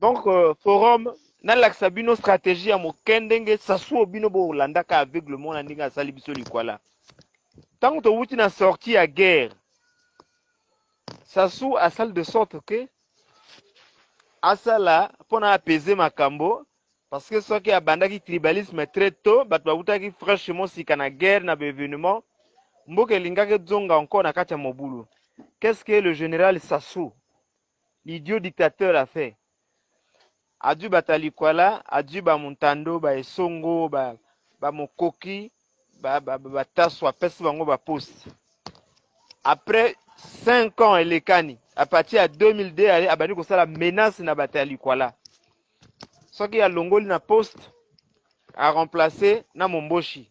donc euh, forum nalakisa bino stratégie ya moke ndenge sasuo bino bolandaka aveuglement na ndenge asali biso likwala ntango towuti na sortie ya guerre sasu asali de sorte que asala mpo na apaiser makambo parce que soki abandaki tribalisme très tôt bato bawutaki fraîchement sika na guerre na baévénement mboka elingaki ezonga encore na kati ya mobulu qu'est ce que le général sasu L'idiot dictateur a fait ajui bato ya likwala ajui ba muntando ba esongo ba ba mokoki ba ba batasu apesi bango ba poste après 5 ans elekani à partir ya 2002 abandi kosala menace na bato ya likwala soki alongoli na poste a remplacer na momboshi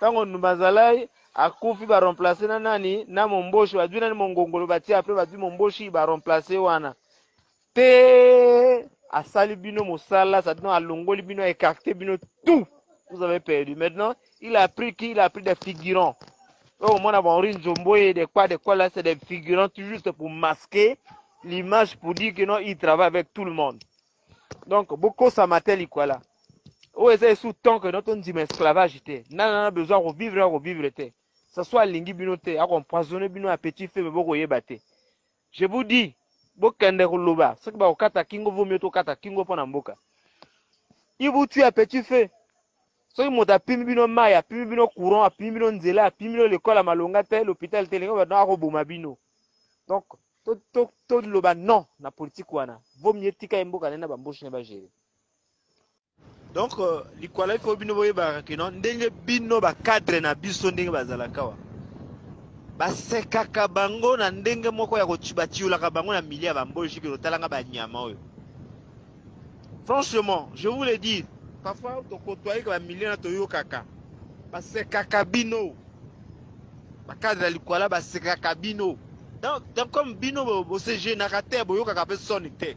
Tango Ndumba Zalai akufi ba remplacer na nani? Na Momboshi. Bazui nani Mongongolo batie après bazui Momboshi ba remplacer wana. Te asali bino mosala, ça dit alongoli bino, a écarté bino tout. Vous avez perdu. Maintenant, il a pris qui? Il a pris des figurants. Donc, mon Henri Nzomboye, des quoi, des quoi là, c'est des figurants, tout juste pour masquer l'image, pour dire que non, il travaille avec tout le monde. donc bokosama te likwala oyo eza esu temps que notre ndima esclavage te nana na besoin ya kovivre ya kovivre te ça soit alingi bino te akoempoisonne bino ya petit feu me bokoyeba te je vous dis bokende koloba soki bakokata kingo vomio tokata kingo mpo na mboka ibutu ya petit feu soki moto apimi bino mai apimi bino courant apimi bino nzela apimi bino lekole ya malonga te lopital te lenge bato akoboma bino donc to to to loba non na politique wana vaut mieux tika ye mboka na ye na ba mboshi na ba gérer donc euh, likwala ifo bino boyebaka kino ndenge bino bacadre na biso ndenge bazalaka wa basekaka bango na ndenge moko ya batiyolaka bango na milie ya bamboji kino talanga banyama oyo Franchement, je vous le dis, parfois to côtoyer ba millions to yokaka. Ba sekaka bino. Ba cadre ya likwala ba sekaka bino. Donc, donc comme bino bo, bo se gênaka te, bo yokaka pe soni te.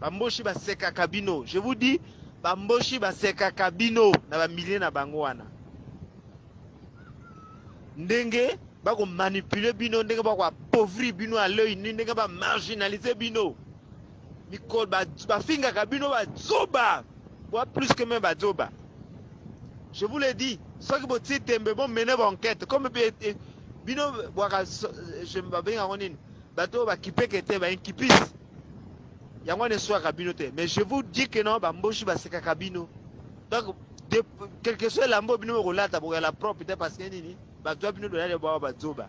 Ba mboshi ba sekaka bino. Je vous dis, ba mboshi ba sekaka bino na ba millions na bango wana. Ndenge bako manipuler bino, ndenge bako appauvrir bino à l'œil nu, ndenge ba marginaliser bino. mikolo bafingaka bino bazoba boa plus que me bazoba je vous le dis soki botie tembe bomene baenquete comme bino bwaka babenga yango nini bato oyo bakipeke te bainkipisi yango wana eswaka bino te mais je vous dis que non bamboshi basekaka bino donc quelque soit elambo bino bokolata bokoyala propre te parce que nini bato ya bino dolale bawa bazoba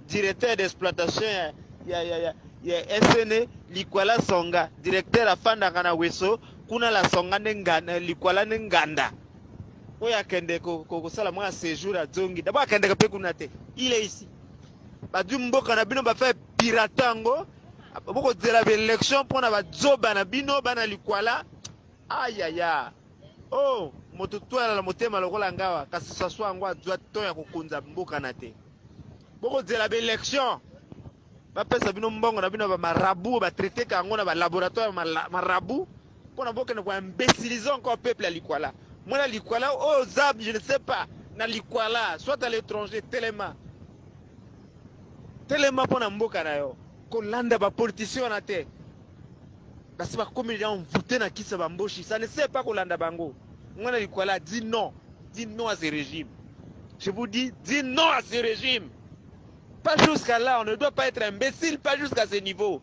directeur d'exploitation ya, ya, ya, ya, ya SNE Likwala Songa, directeur afandaka na Weso, kuna la Songa nde nganda, Likwala nde nganda oyo akende kosala mwa séjour azongi dabo akendeke mpe kuna te il est ici bazwi mboka na bino bafe pirate yango bokozela baélection mpo na bazoba na bino bana likwala ayaya o oh, moto twala na motema lokola ngawa kasi saswa yango azwa to ya kokonza mboka na te bokozela ba election bapesa bino mbongo na bino bamarabu batraiteka yango na balaboratoire marabu mpo na bokende koimbesilize encore peuple ya likwala mwana likwala oyo oh, zab je ne sais pas na likwala soit à l'étranger telema telema mpo na mboka na yo kolanda bapolitisien wana te basi bakomi deja envoute na kisa bamboshi ça ne sert pas kolanda bango mwana likwala dit non dit non à ce régime je vous dis dit non à ce régime pas jusqu'à là on ne doit pas être imbécile pas jusqu'à ce niveau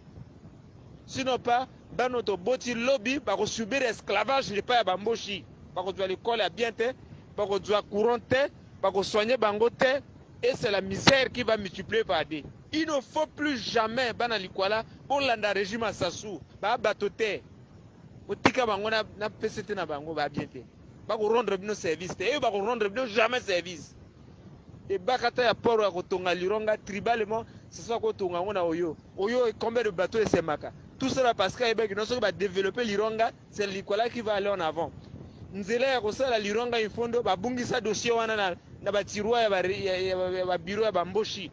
sinon pas bano toboti lobi bakosubir esclavage epai ya bamboshi bakozwa likole ya bien te bakozwa courant te bakosoigne bango te et c'est la misère qui va multiplier par deux Il ne faut plus jamais bana likwala bolanda regime ya Sassou ba bato te botika bango na, na PCT na bango ba bien te bako rendre bino service te eyo bako rendre bino jamais service ebakata ya poro ya kotonga lironga tribalement sasa kotonga yango na oyo oyo combien de bateau esemaka tout cela parce que ayebaki no soki badeveloppe lironga C'est Nicolas qui va aller en avant. Nzela ya kosala Lirwanga Infondo babungisa dossier wana na, na batiroir ya babiro ya, ya, ya bamboshi.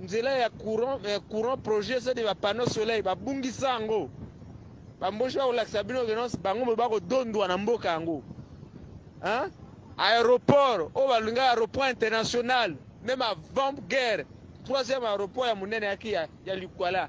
Nzela ya courant, eh, courant projet eza de bapanneau soleil babungisa yango. Bamboshi bakolakisa bino kenonse bango mpe bakodondwa na mboka yango. Hein? Aéroport oyo balingaka aéroport international même avant guerre troisième aéroport ya monene yaki ya, ya likwala